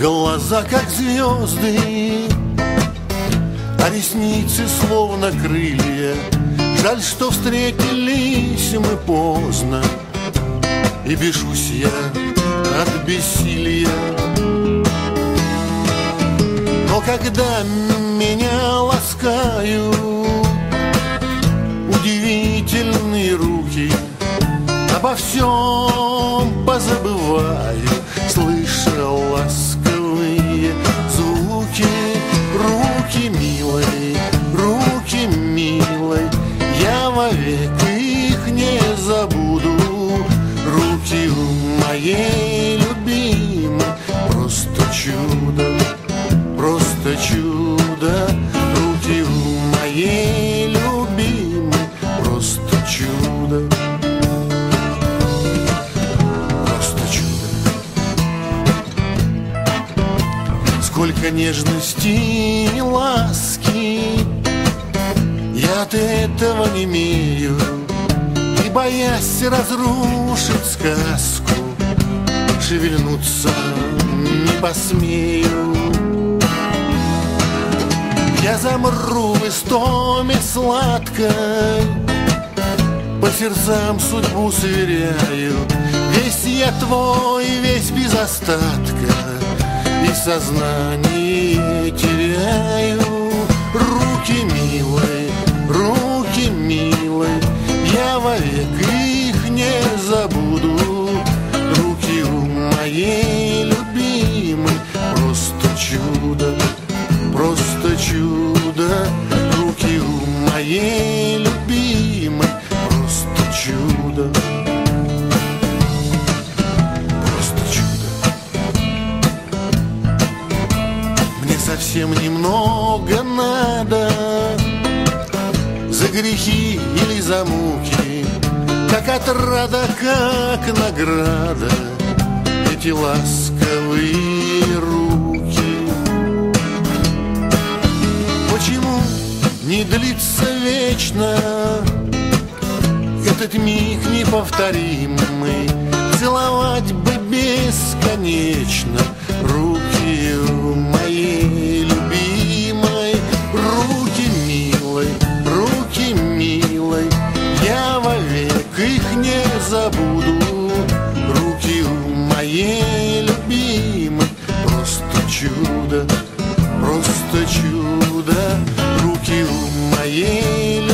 Глаза как звезды. А ресницы словно крылья. Жаль, что встретились мы поздно. И бешусь я от бессилия. Но когда меня ласкают Удивительные руки Обо всем позабываю. Слыша моей любимой Просто чудо, просто чудо. Руки у моей любимой Просто чудо. Просто чудо. Сколько нежности и ласки. Я от этого не имею. Боясь разрушить сказку Шевельнуться не посмею. Я замру в истоме сладкой По сердцам судьбу сверяю. Весь я твой, весь без остатка И сознание теряю. Руки милой, руки милой Я вовек их не чудо. Руки у моей любимой. Просто чудо. Просто чудо. Мне совсем немного надо За грехи или за муки. Как отрада, как награда. Эти ласковые вечно Этот миг неповторимый Целовать бы бесконечно. Руки моей любимой Руки милой, руки милой. Я вовек их не забуду. Руки моей любимой. Просто чудо, просто чудо. Criciúma e em